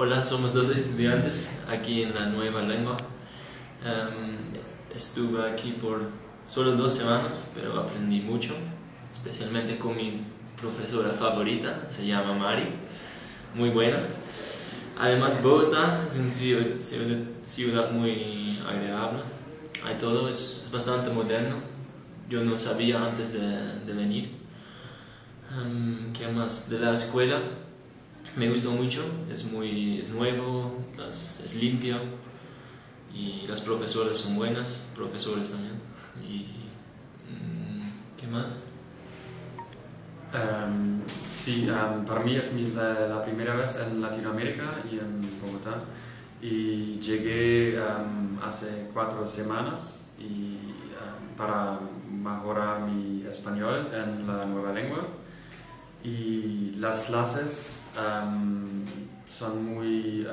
Hola, somos dos estudiantes aquí en la nueva lengua. Em, estuve aquí por solo dos semanas, pero aprendí mucho, especialmente con mi profesora favorita, se llama Mari, muy buena. Además, Bogotá es una ciudad, muy agradable, hay todo, es, bastante moderno. Yo no sabía antes de, venir. Em, ¿Qué más? De la escuela me gustó mucho, es muy es nuevo, es limpio y las profesoras son buenas, profesores también. Y, mm, ¿Qué más? Um, sí, para mí es la, primera vez en Latinoamérica y en Bogotá y llegué hace cuatro semanas y, para mejorar mi español en la nueva lengua y las clases son muy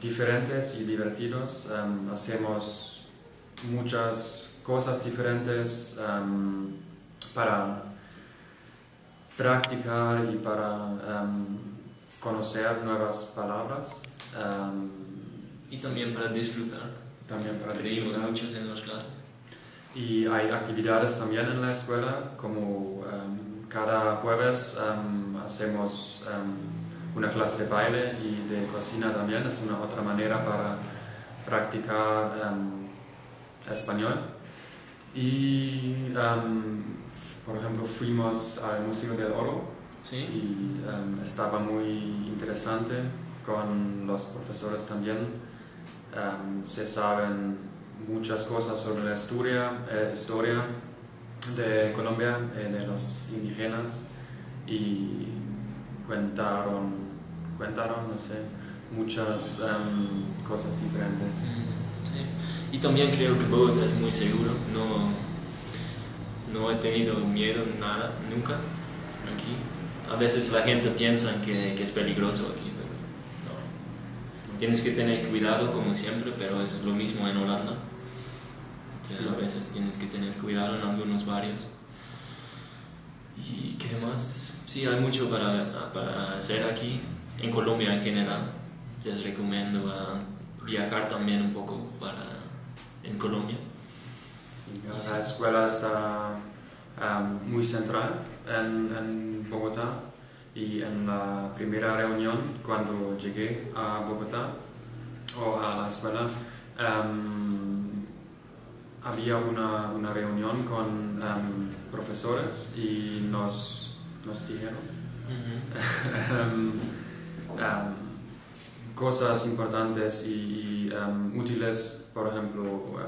diferentes y divertidos. hacemos muchas cosas diferentes para practicar y para conocer nuevas palabras. y también para disfrutar. También para disfrutar. muchos en las clases. Y hay actividades también en la escuela, como cada jueves hacemos una clase de baile y de cocina también, es una otra manera para practicar español. Y, por ejemplo, fuimos al Museo del Oro y estaba muy interesante con los profesores también. se saben muchas cosas sobre la historia, eh, historia de Colombia, eh, de los indígenas y cuentaron no sé, muchas em, cosas diferentes. Y también creo que Bogotá es muy seguro, no, no he tenido miedo nada, nunca, aquí. A veces la gente piensa que, que es peligroso aquí, pero no. Tienes que tener cuidado como siempre, pero es lo mismo en Holanda. A veces tienes que tener cuidado en algunos barrios. ¿Y qué más? Sí, hay mucho para, para hacer aquí, en Colombia en general. Les recomiendo viajar también un poco para, en Colombia. la escuela está um, muy central en, en, Bogotá y en la primera reunión cuando llegué a Bogotá o a la escuela um, había una, una, reunión con um, profesores y nos nos dijeron. Em, em, cosas importantes y, útiles, por ejemplo,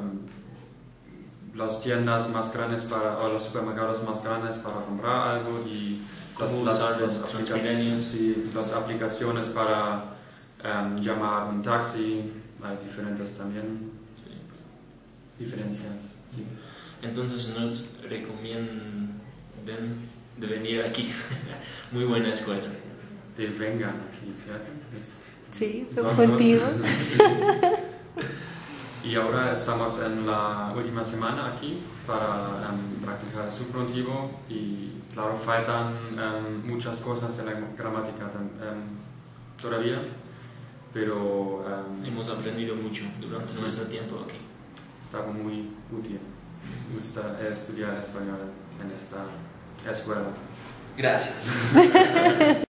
las tiendas más grandes para, o los supermercados más grandes para comprar algo y las, aplicaciones, y las aplicaciones para llamar un taxi, hay diferentes también diferencias. Sí. Entonces nos recomiendan de venir aquí. Muy buena escuela. De vengan aquí, Sí, son contigo. Y ahora estamos en la última semana aquí para um, practicar el subjuntivo y claro, faltan um, muchas cosas de la gramática um, todavía, pero... Hemos aprendido mucho durante nuestro tiempo aquí. Estaba muy útil. Gusta estudiar español en esta escuela. Gracias.